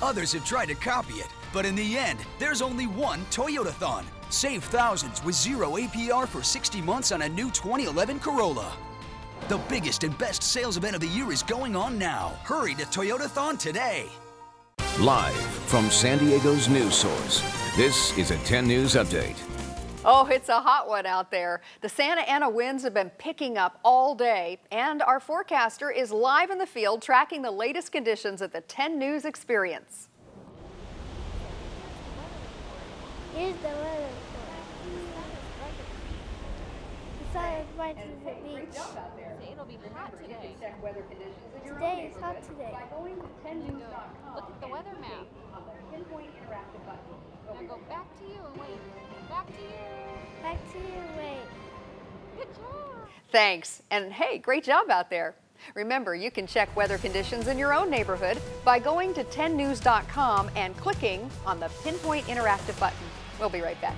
Others have tried to copy it, but in the end, there's only one Toyotathon. Save thousands with zero APR for 60 months on a new 2011 Corolla. The biggest and best sales event of the year is going on now. Hurry to Toyotathon today. Live from San Diego's news source, this is a 10 News Update. Oh, it's a hot one out there. The Santa Ana winds have been picking up all day, and our forecaster is live in the field tracking the latest conditions at the 10 News Experience. Here's the weather. Decided right to the beach. It'll be hot today. Today is hot today. Look at the weather map. Now go back to you and wait. Back to you. Back to you, wait. Good job. Thanks, and hey, great job out there. Remember, you can check weather conditions in your own neighborhood by going to 10news.com and clicking on the Pinpoint Interactive button. We'll be right back.